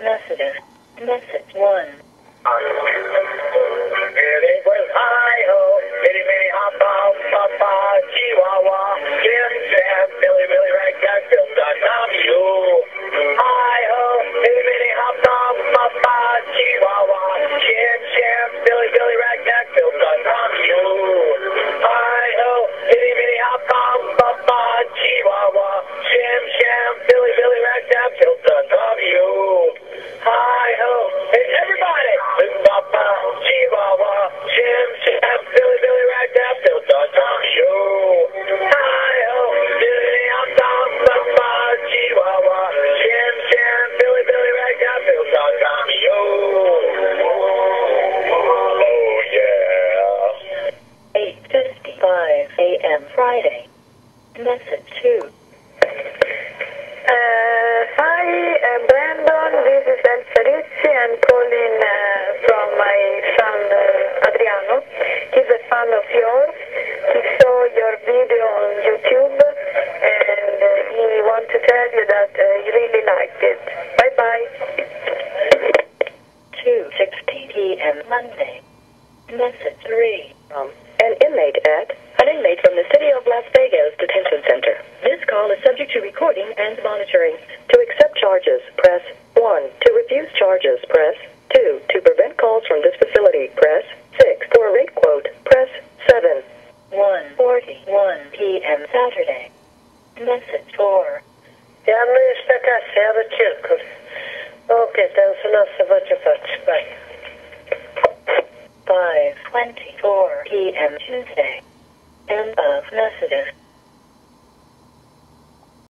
messages. Message 1. Friday. Message 2. Uh, hi, uh, Brandon. This is El Cerizzi. I'm calling uh, from my son uh, Adriano. He's a fan of yours. He saw your video on YouTube and uh, he wants to tell you that uh, he really liked it. Bye bye. 2.60 p.m. Monday. Message 3. From an inmate at an inmate from the City of Las Vegas Detention Center. This call is subject to recording and monitoring. To accept charges, press 1. To refuse charges, press 2. To prevent calls from this facility, press 6. For a rate quote, press 7. 1.41 p.m. Saturday. Message 4. Ja, men stackars, jag hade kyrkor. Okej, den som Lasse var 21. Bye. 5.24 p.m. Tuesday. 電波フランスです。